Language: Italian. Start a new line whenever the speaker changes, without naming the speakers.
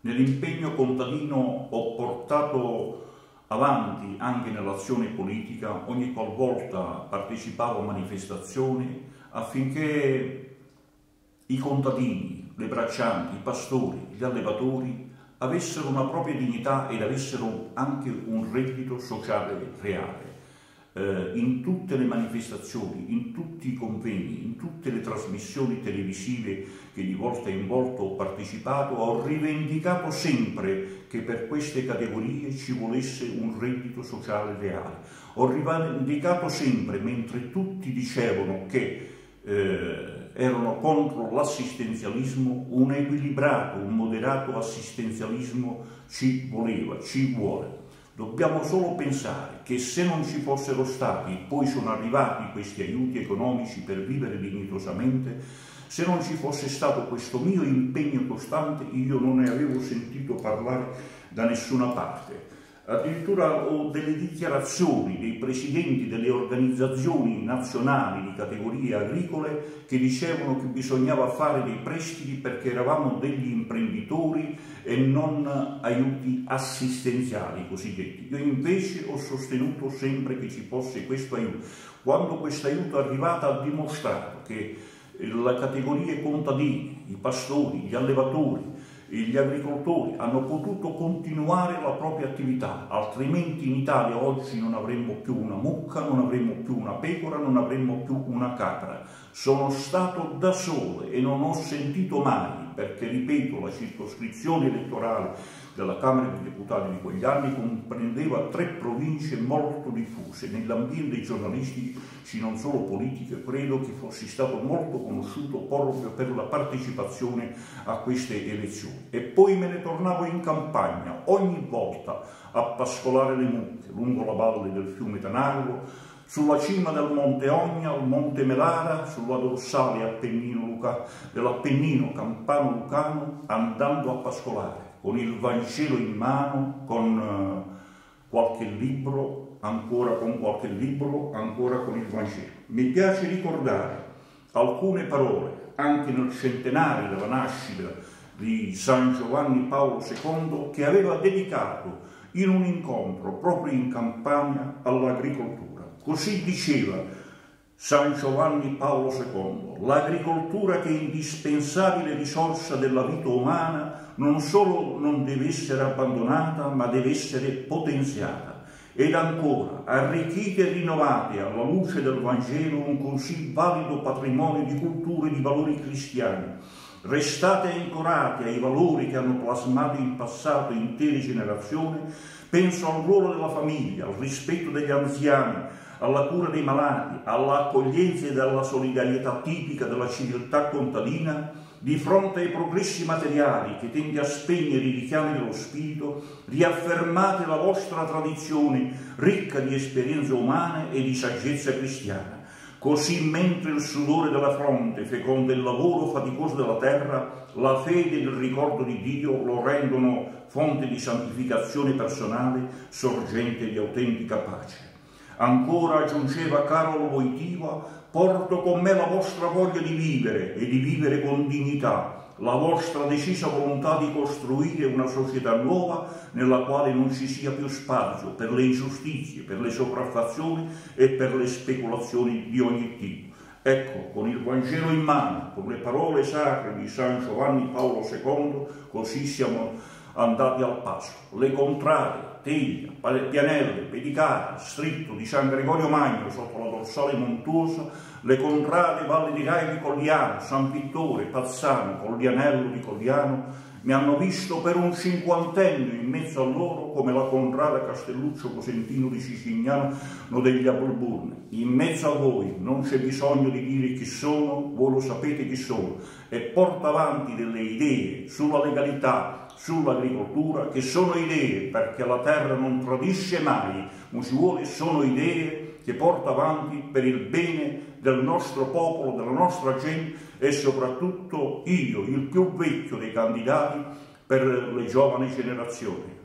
Nell'impegno contadino ho portato avanti anche nell'azione politica ogni qualvolta partecipavo a manifestazioni affinché i contadini, le braccianti, i pastori, gli allevatori avessero una propria dignità ed avessero anche un reddito sociale reale eh, in tutte le manifestazioni, in tutti i convegni, in tutte le trasmissioni televisive che di volta in volta ho partecipato, ho rivendicato sempre che per queste categorie ci volesse un reddito sociale reale. Ho rivendicato sempre, mentre tutti dicevano che eh, erano contro l'assistenzialismo, un equilibrato, un moderato assistenzialismo ci voleva, ci vuole. Dobbiamo solo pensare che se non ci fossero stati, poi sono arrivati questi aiuti economici per vivere dignitosamente, se non ci fosse stato questo mio impegno costante, io non ne avevo sentito parlare da nessuna parte. Addirittura ho delle dichiarazioni dei presidenti delle organizzazioni nazionali di categorie agricole che dicevano che bisognava fare dei prestiti perché eravamo degli imprenditori e non aiuti assistenziali cosiddetti. Io invece ho sostenuto sempre che ci fosse questo aiuto. Quando questo aiuto è arrivato ha dimostrato che le categorie contadini, i pastori, gli allevatori, gli agricoltori hanno potuto continuare la propria attività, altrimenti in Italia oggi non avremmo più una mucca, non avremmo più una pecora, non avremmo più una capra. Sono stato da solo e non ho sentito mai, perché ripeto, la circoscrizione elettorale della Camera dei Deputati di quegli anni comprendeva tre province molto diffuse. Nell'ambiente giornalistico, non solo politico, credo che fossi stato molto conosciuto proprio per la partecipazione a queste elezioni. E poi me ne tornavo in campagna ogni volta a pascolare le mucche lungo la valle del fiume Tanago, sulla cima del Monte Ogna, al Monte Melara, sulla dorsale dell'Appennino campano-lucano, andando a pascolare con il Vangelo in mano, con uh, qualche libro, ancora con qualche libro, ancora con il Vangelo. Mi piace ricordare alcune parole, anche nel centenario della nascita di San Giovanni Paolo II, che aveva dedicato in un incontro proprio in campagna all'agricoltura. Così diceva San Giovanni Paolo II, l'agricoltura che è indispensabile risorsa della vita umana non solo non deve essere abbandonata, ma deve essere potenziata. Ed ancora, arricchite e rinnovate alla luce del Vangelo un così valido patrimonio di culture e di valori cristiani. Restate ancorati ai valori che hanno plasmato in passato intere generazioni. Penso al ruolo della famiglia, al rispetto degli anziani, alla cura dei malati, all'accoglienza e alla solidarietà tipica della civiltà contadina, di fronte ai progressi materiali che tende a spegnere i richiami dello spirito, riaffermate la vostra tradizione ricca di esperienze umane e di saggezza cristiana. Così mentre il sudore della fronte feconda il lavoro faticoso della terra, la fede e il ricordo di Dio lo rendono fonte di santificazione personale, sorgente di autentica pace. Ancora aggiungeva Carolo Voitiva, porto con me la vostra voglia di vivere e di vivere con dignità, la vostra decisa volontà di costruire una società nuova nella quale non ci sia più spazio per le ingiustizie, per le sopraffazioni e per le speculazioni di ogni tipo. Ecco, con il Vangelo in mano, con le parole sacre di San Giovanni Paolo II, così siamo andati al passo. Le contrarie, Teglia, Pianelle, Pedicata, Stritto di San Gregorio Magno sotto la dorsale montuosa, le contrade Valle di Rai di Colliano, San Pittore, Pazzano, Collianello di Colliano, mi hanno visto per un cinquantennio in mezzo a loro come la contrada Castelluccio Cosentino di Sicignano degli Abulburne. In mezzo a voi non c'è bisogno di dire chi sono, voi lo sapete chi sono, e porta avanti delle idee sulla legalità, sull'agricoltura, che sono idee perché la terra non tradisce mai, ma ci vuole, sono idee che porta avanti per il bene del nostro popolo, della nostra gente e soprattutto io, il più vecchio dei candidati, per le giovani generazioni.